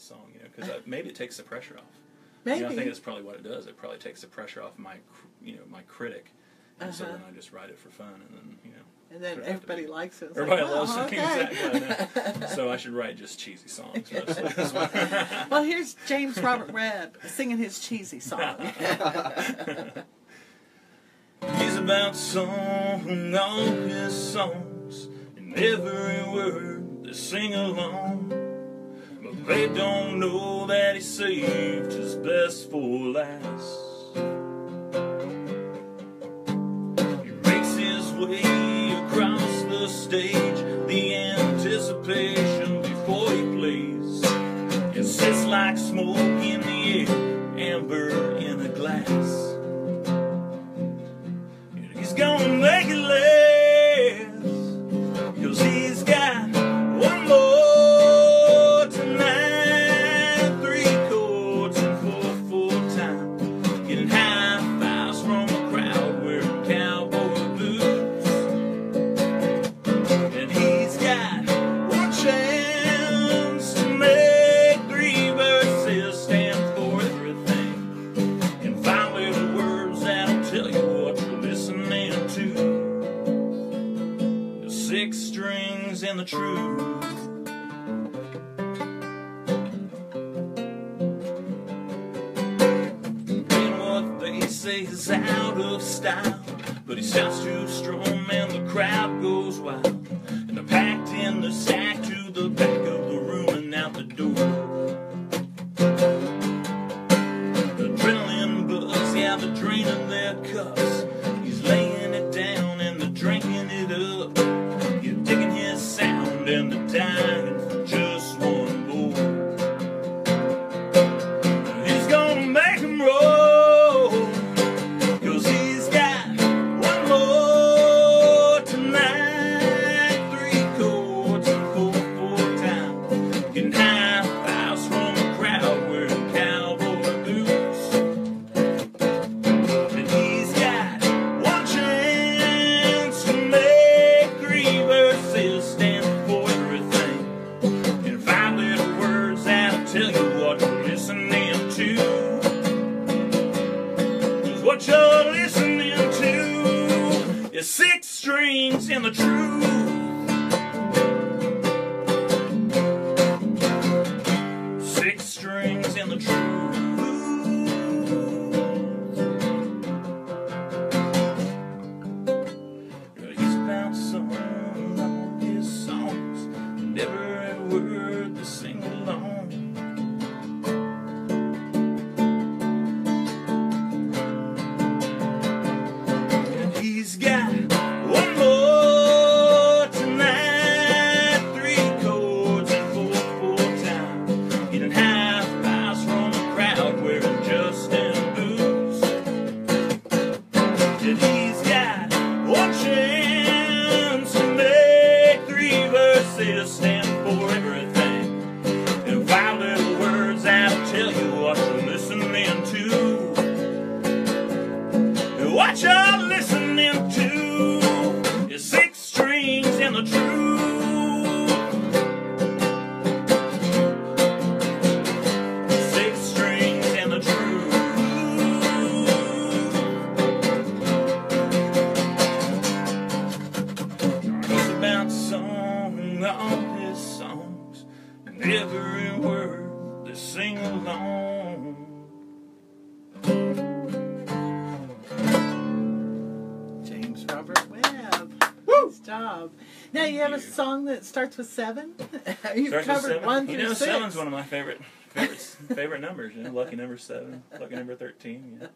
that song, you know, because maybe it takes the pressure off. Maybe. You know, I think that's probably what it does. It probably takes the pressure off my, cr- you know, my critic, and so Uh-huh. then I just write it for fun, and then you know. and then put it out to everybody likes it. It's Everybody like, loves it exactly. I so I should write just cheesy songs. well, here's James Robert Webb singing his cheesy song. He's about song all his songs, and every word they sing along. They don't know that he saved his best for last. He makes his way across the stage, the anticipation before he plays. It sits like smoke in the air, amber in a glass. And the truth. And what they say is out of style, but he sounds too strong and the crowd goes wild. And they're packed in the sack what you're listening to is six strings and the truth. Six strings and the truth. He's some of his songs, and every word they sing the truth. Six strings and the truth. He's about all songs, and every word they sing along. Job. Now you have a song that starts with seven. You've Starts covered seven. one You through know, six. seven's one of my favorite favorite favorite numbers. You know, lucky number seven, lucky number thirteen. Yeah.